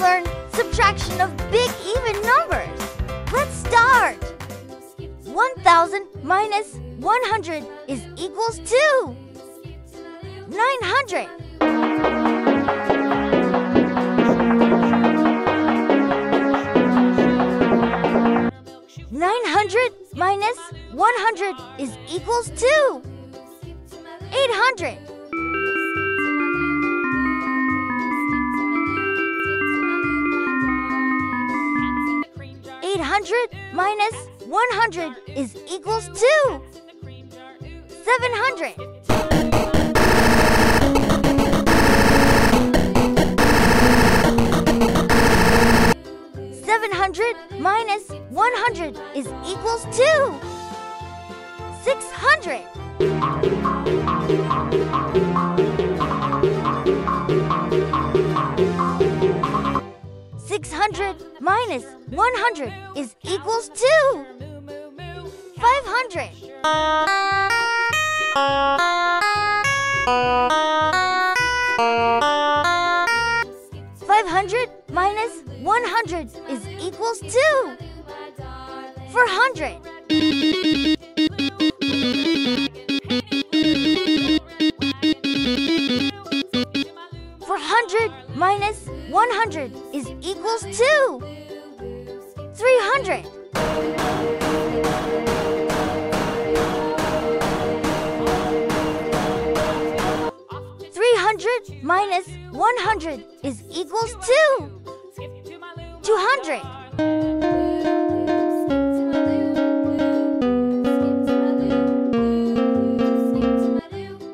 learn subtraction of big even numbers. Let's start. 1000 minus 100 is equals to 900. Nine hundred minus one hundred is equals to eight hundred. Eight hundred minus one hundred is equals to seven hundred. Seven hundred minus one hundred is equals to six hundred. Six hundred minus one hundred is equals to five hundred. Five hundred minus one hundred is equals to four hundred. Four hundred minus one hundred is equals to three hundred. Three hundred minus one hundred is equals to two hundred.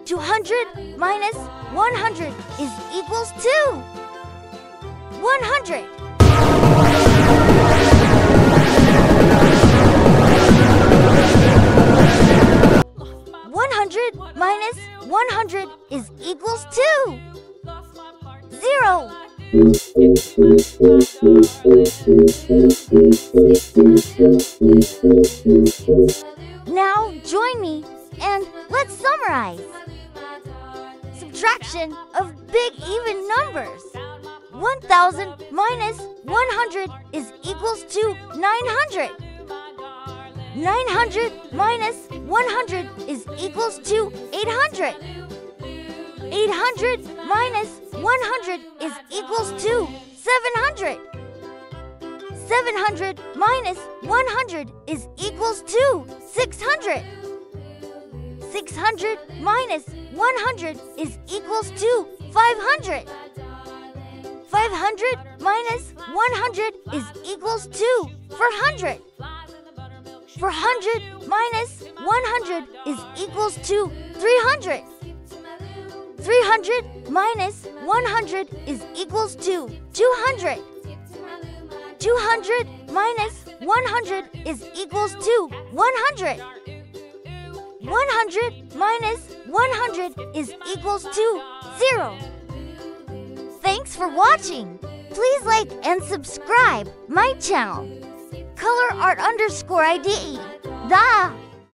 Two hundred minus one hundred is equals to one hundred. One hundred minus one hundred is equals to. zero. Now join me and let's summarize. Subtraction of big even numbers. 1000 minus 100 is equals to 900. 900 minus 100 is equals to 800. 800 minus 100 is equals to 700. 700 minus 100 is equals to 600. 600 minus 100 is equals to 500. 500 minus 100 is equals to 400. 400 minus 100 is equals to 300. 300 minus 100 is equals to 200. 200 minus 100 is equals to 100. 100 minus 100 is equals to 0. Thanks for watching. Please like and subscribe my channel. Color art underscore ID. Da!